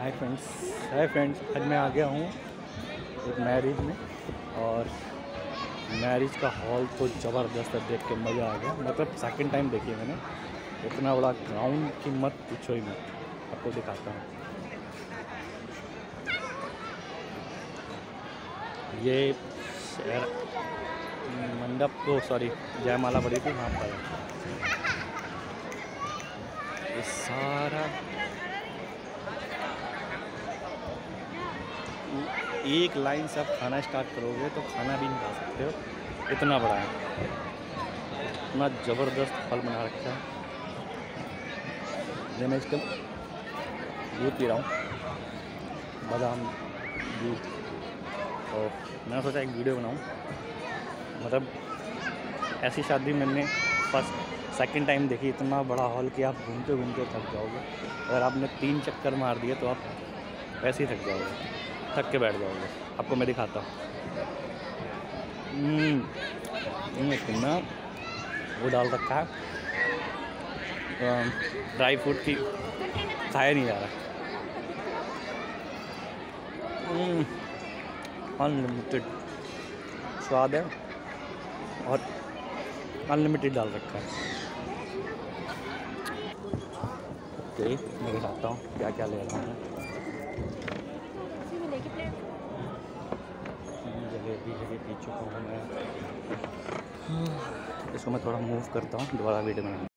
Hi friends hi friends आज मैं आ गया हूँ एक मैरिज में और मैरिज का हॉल तो ज़बरदस्त है देख के मज़ा आ गया। मतलब सेकंड टाइम देखी मैंने। इतना बड़ा ग्राउंड की मत पूछो ही मत। आपको दिखाता हूँ। ये मंडप तो सॉरी जयमाला बड़ी थी, वहाँ पर। सारा एक लाइन से आप खाना स्टार्ट करोगे तो खाना भी नहीं खा सकते हो। इतना बड़ा है। इतना ज़बरदस्त फल बना रखा है। मैं इसका दूध पी रहा हूँ। बादाम, दूध। और मैंने सोचा एक वीडियो बनाऊँ। मतलब ऐसी शादी मैंने फ़र्स्ट सेकंड टाइम देखी। इतना बड़ा हॉल कि आप घूमते घूमते थक जाओगे। अगर आपने तीन चक्कर मार दिए तो आप वैसे ही थक जाओगे। थक के बैठ जाओगे। आपको मैं दिखाता हूँ। कितना वो डाल रखा है। ड्राई फ्रूट की खाया नहीं जा रहा। अनलिमिटेड स्वाद है और अनलिमिटेड डाल रखा है। ओके मैं दिखाता हूँ क्या क्या ले रहा हूँ। चुका हूँ मैं। इसको मैं थोड़ा मूव करता हूँ दोबारा वीडियो बनाने।